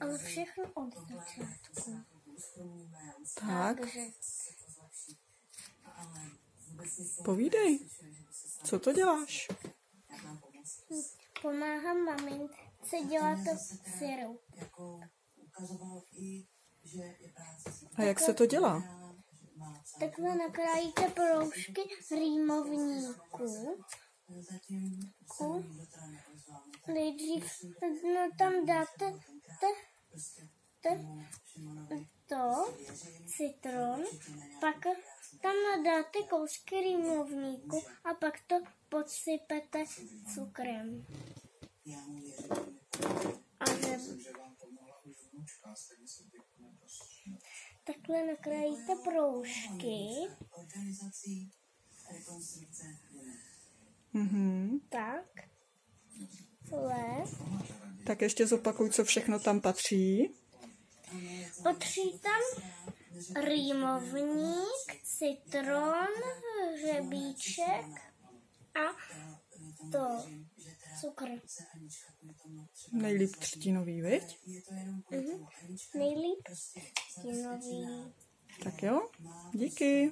ale všechno od začátku. Tak, Takže povídej. Co to děláš? pomáhám mamince dělat syrup. A jak se to dělá? Takhle nakrájíte proužky rýmovníků. Nejdřív no, tam dáte te, te, to, citron, pak tam nadáte kousky rýmovníku a pak to podsypete cukrem. A ne, takhle nakrájíte proužky, Mhm. tak, le, Tak ještě zopakuj, co všechno tam patří. Patří tam rýmovník, citron, hřebíček a to cukr. Nejlíp třtinový, viď? Mhm. Nejlíp stínový. Tak jo, díky.